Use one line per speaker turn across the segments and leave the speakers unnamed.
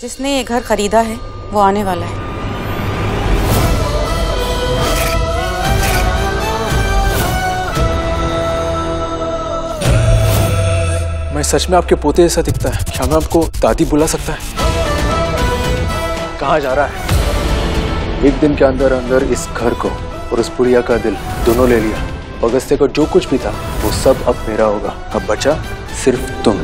जिसने ये घर खरीदा है, वो आने वाला है।
मैं सच में आपके पोते जैसा दिखता है। क्या मैं आपको दादी बुला सकता है? कहाँ जा रहा है? एक दिन के अंदर अंदर इस घर को और उस पुड़िया का दिल दोनों ले लिया। अगस्त्य को जो कुछ भी था, वो सब अब मेरा होगा। अब बचा सिर्फ़ तुम।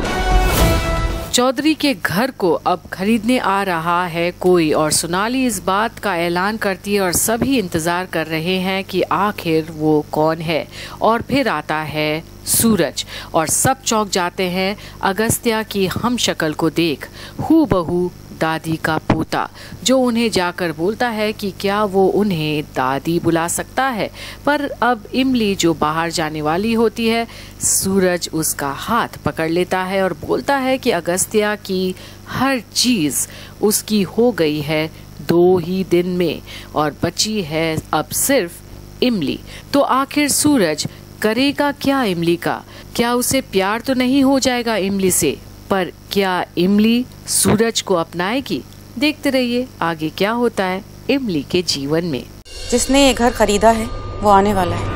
चौधरी के घर को अब खरीदने आ रहा है कोई। और सोनाली इस बात का ऐलान करती है और सभी इंतज़ार कर रहे हैं कि आखिर वो कौन है। और फिर आता है सूरज। और सब चौंक जाते हैं अगस्त्या की हम शक्ल को देख। हु बहू दादी का पोता, जो उन्हें जाकर बोलता है कि क्या वो उन्हें दादी बुला सकता है? पर अब इमली जो बाहर जाने वाली होती है, सूरज उसका हाथ पकड़ लेता है और बोलता है कि अगस्त्या की हर चीज़ उसकी हो गई है दो ही दिन में और बची है अब सिर्फ़ इमली। तो आखिर सूरज करेगा क्या इमली का? क्या उसे प्यार तो नहीं हो जाएगा इमली से? पर क्या इमली सूरज को अपनाएगी? देखते रहिए आगे क्या होता है इमली के जीवन में।
जिसने ये घर खरीदा है वो आने वाला है।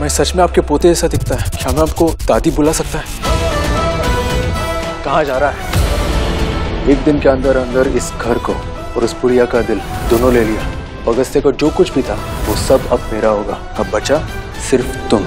मैं सच में आपके पोते जैसा दिखता है। क्या मैं आपको दादी बुला सकता है? कहाँ जा रहा है? एक दिन के अंदर अंदर इस घर को और उस पुड़िया का दिल दोनों ले लिया। अगस्त्य का जो कुछ भी था, वो सब अब मेरा होगा। अब बचा सिर्फ़ तुम।